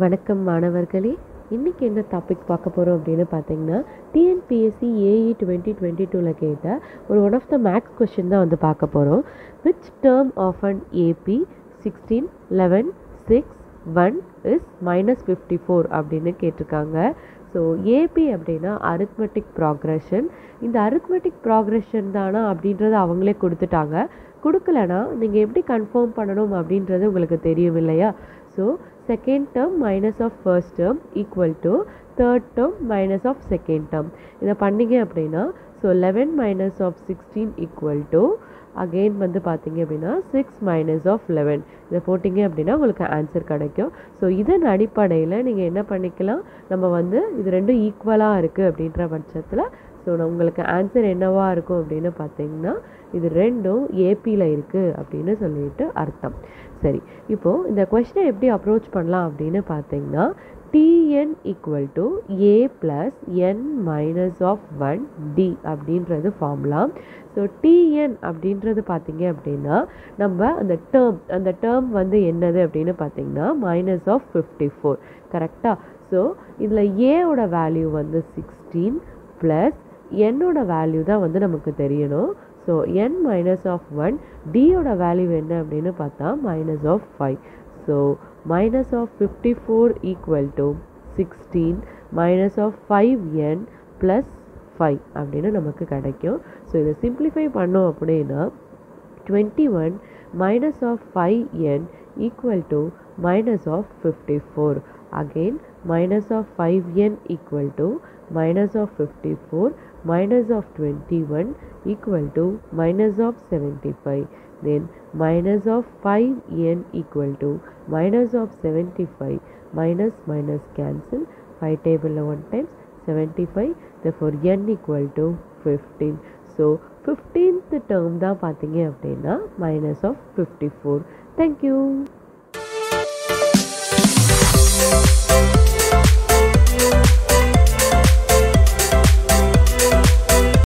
வணக்கம் மாணவர்களே. இன்றைக்கி என்ன டாபிக் பார்க்க போகிறோம் அப்படின்னு பார்த்தீங்கன்னா டிஎன்பிஎஸ்சி ஏஇ டுவெண்ட்டி டுவெண்ட்டி டூவில் கேட்ட ஒரு one of the maths question தான் வந்து பார்க்க போகிறோம் which term of an AP sixteen eleven six one is minus fifty four அப்படின்னு கேட்டிருக்காங்க. ஸோ ஏபி அப்படின்னா அரித்மெட்டிக் ப்ராக்ரெஷன் இந்த அரித்மெட்டிக் ப்ராக்ரெஷன் தானா அப்படின்றத அவங்களே கொடுத்துட்டாங்க. கொடுக்கலனா நீங்கள் எப்படி கன்ஃபார்ம் பண்ணணும் அப்படின்றது உங்களுக்கு தெரியும் இல்லையா? So second term minus of first term equal to third term minus of second term இதை பண்ணீங்க அப்படின்னா so eleven minus of sixteen equal to again வந்து பார்த்தீங்க அப்படின்னா சிக்ஸ் மைனஸ் ஆஃப் லெவன் இதை போட்டிங்க அப்படின்னா உங்களுக்கு ஆன்சர் கிடைக்கும். ஸோ இதன் அடிப்படையில் நீங்கள் என்ன பண்ணிக்கலாம்? நம்ம வந்து இது ரெண்டும் ஈக்குவலாக இருக்குது அப்படின்ற பட்சத்தில் ஸோ உங்களுக்கு ஆன்சர் என்னவாக இருக்கும் அப்படின்னு பார்த்தீங்கன்னா இது ரெண்டும் ஏபியில் இருக்குது அப்படின்னு சொல்லிட்டு அர்த்தம். சரி இப்போது இந்த கொஸ்டினை எப்படி அப்ரோச் பண்ணலாம் அப்படின்னு பார்த்தீங்கன்னா tn equal to a plus n minus of one d அப்படின்றது ஃபார்முலா ஸோ டிஎன் அப்படின்றது பார்த்தீங்க அப்படின்னா நம்ம அந்த டேர்ம் அந்த டேர்ம் வந்து என்னது அப்படின்னு பார்த்தீங்கன்னா மைனஸ் ஆஃப் ஃபிஃப்டி ஃபோர் கரெக்டாக ஸோ இதில் ஏவோட வேல்யூ வந்து சிக்ஸ்டீன் ப்ளஸ் என்னோட வேல்யூ தான் வந்து நமக்கு தெரியணும். So n minus of one டியோட value என்ன அப்படின்னு பார்த்தா minus of five so minus of fifty four equal to sixteen minus of five n plus five அப்படின்னு நமக்கு கிடைக்கும். ஸோ இதை சிம்ப்ளிஃபை பண்ணோம் அப்படின்னா twenty one minus of five n equal to minus of fifty four again minus of five n equal to minus of 54 minus of 21 equal to minus of 75 then minus of 5n equal to minus of 75 minus minus cancel 5 table 1 times 75 therefore n equal to 15 so 15th term தான் பார்த்தீங்க அப்படின்னா minus of 54 thank you